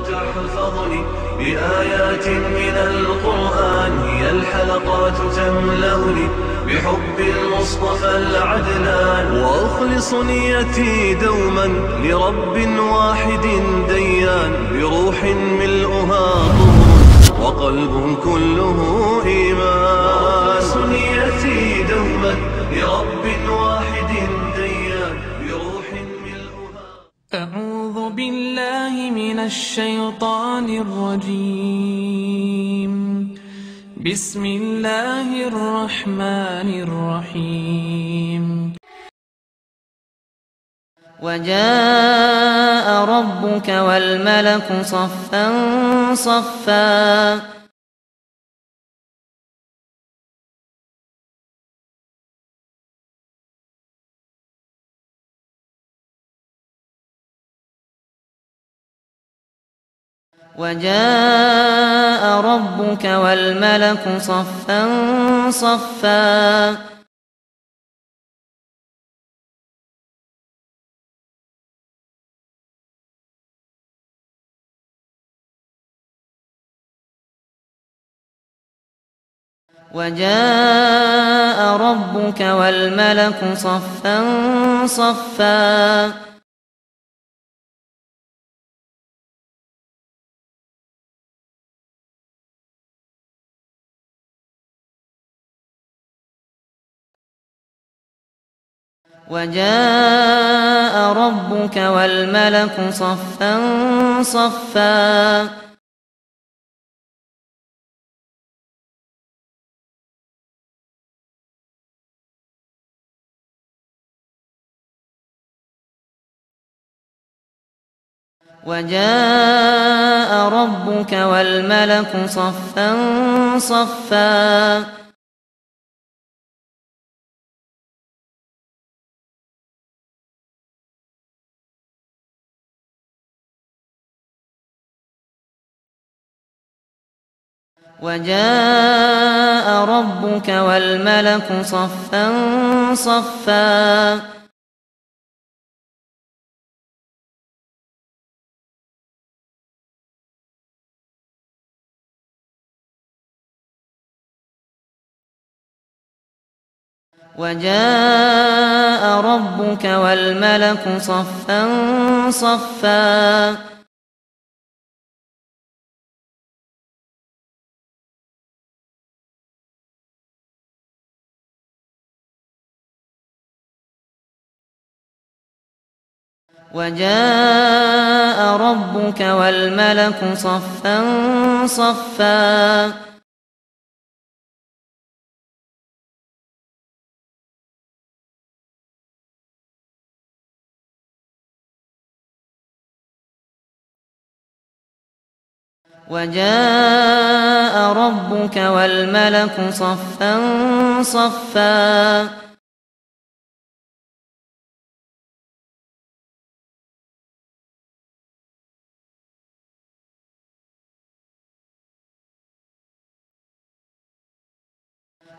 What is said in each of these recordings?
تحفظني بآيات من القرآن هي الحلقات تملأني بحب المصطفى العدنان. وأخلص نيتي دوما لرب واحد ديان بروح ملؤها طهر وقلب الشيطان الرجيم. بسم الله الرحمن الرحيم. وجاء ربك والملك صفا صفا. وجاء ربك والملك صفا صفا. وجاء ربك والملك صفا صفا. وجاء ربك والملك صفا صفا. وجاء ربك والملك صفا صفا. وجاء ربك والملك صفا صفا. وجاء ربك والملك صفا صفا. وجاء ربك والملك صفا صفا. وجاء ربك والملك صفا صفا.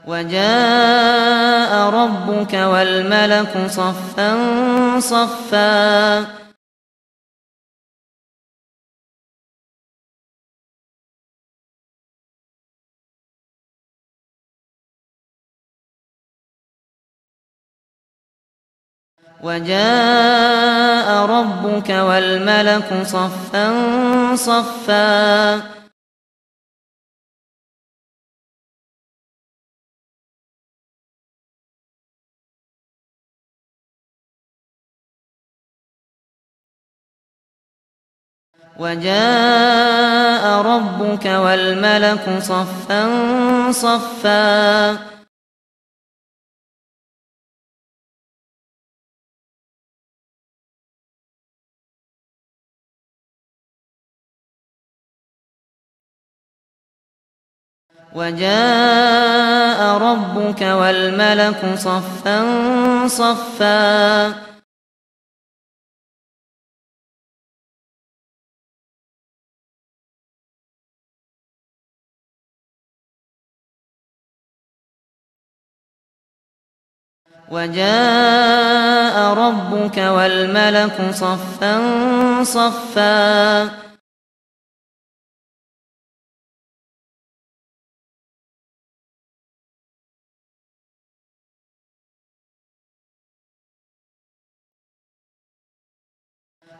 وجاء ربك والملك صفا صفا. وجاء ربك والملك صفا صفا. وجاء ربك والملك صفا صفا. وجاء ربك والملك صفا صفا. وجاء ربك والملك صفا صفا.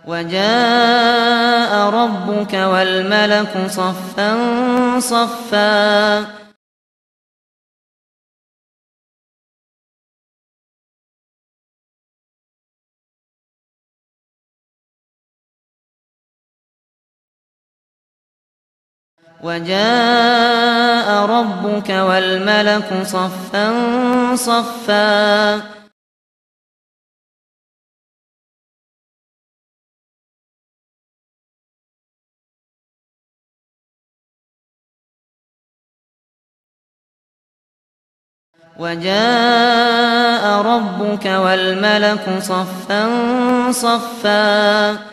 وجاء ربك والملك صفا صفا. وجاء ربك والملك صفا صفا. وجاء ربك والملك صفا صفا.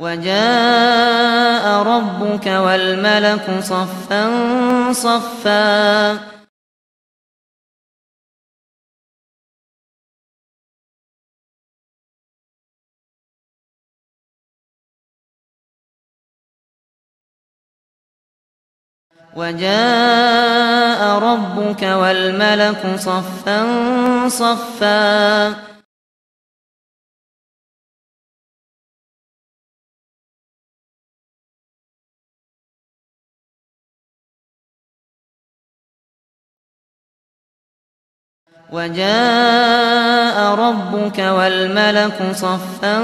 وجاء ربك والملك صفا صفا. وجاء ربك والملك صفا صفا. وجاء ربك والملك صفا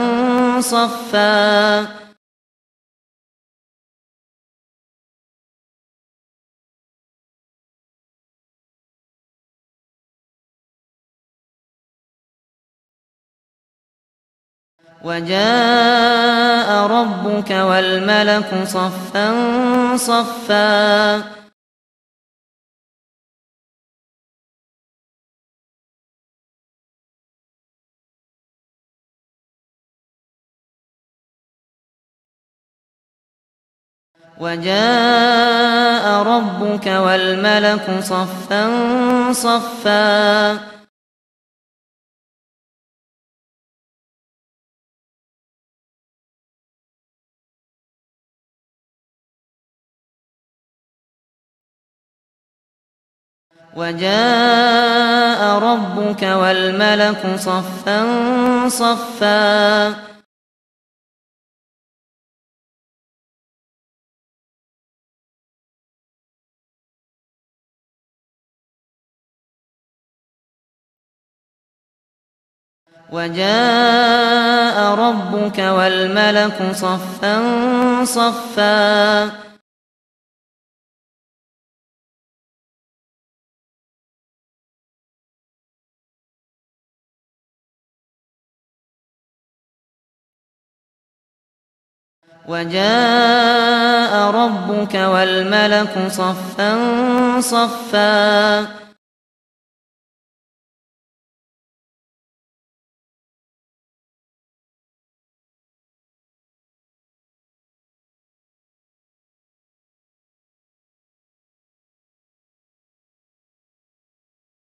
صفا. وجاء ربك والملك صفا صفا. وجاء ربك والملك صفا صفا. وجاء ربك والملك صفا صفا. وجاء ربك والملك صفا صفا. وجاء ربك والملك صفا صفا.